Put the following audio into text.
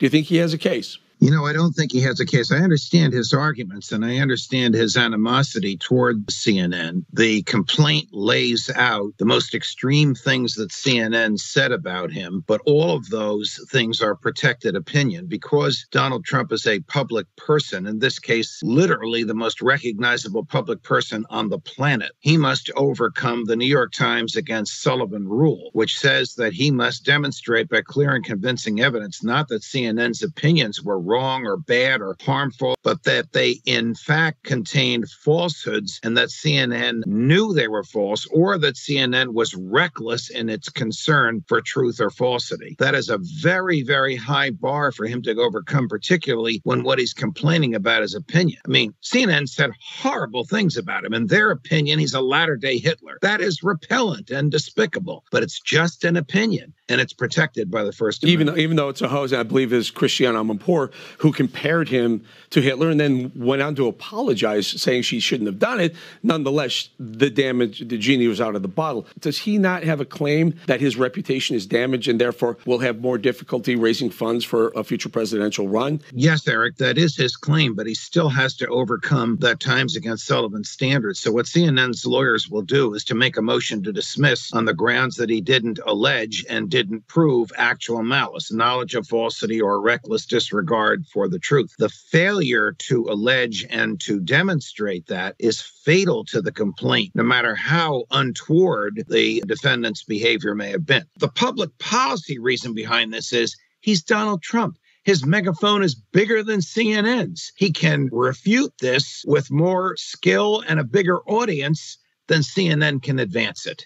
Do you think he has a case? You know, I don't think he has a case. I understand his arguments and I understand his animosity toward CNN. The complaint lays out the most extreme things that CNN said about him, but all of those things are protected opinion because Donald Trump is a public person, in this case, literally the most recognizable public person on the planet. He must overcome the New York Times against Sullivan rule, which says that he must demonstrate by clear and convincing evidence not that CNN's opinions were wrong or bad or harmful, but that they in fact contained falsehoods and that CNN knew they were false or that CNN was reckless in its concern for truth or falsity. That is a very, very high bar for him to overcome, particularly when what he's complaining about is opinion. I mean, CNN said horrible things about him. In their opinion, he's a latter day Hitler. That is repellent and despicable, but it's just an opinion and it's protected by the First Amendment. Even though, even though it's a host, I believe is Christiane Amanpour who compared him to Hitler and then went on to apologize, saying she shouldn't have done it. Nonetheless, the damage, the genie was out of the bottle. Does he not have a claim that his reputation is damaged and therefore will have more difficulty raising funds for a future presidential run? Yes, Eric, that is his claim, but he still has to overcome that Times against Sullivan standard. So what CNN's lawyers will do is to make a motion to dismiss on the grounds that he didn't allege and didn't prove actual malice, knowledge of falsity, or reckless disregard for the truth. The failure to allege and to demonstrate that is fatal to the complaint, no matter how untoward the defendant's behavior may have been. The public policy reason behind this is he's Donald Trump. His megaphone is bigger than CNN's. He can refute this with more skill and a bigger audience than CNN can advance it.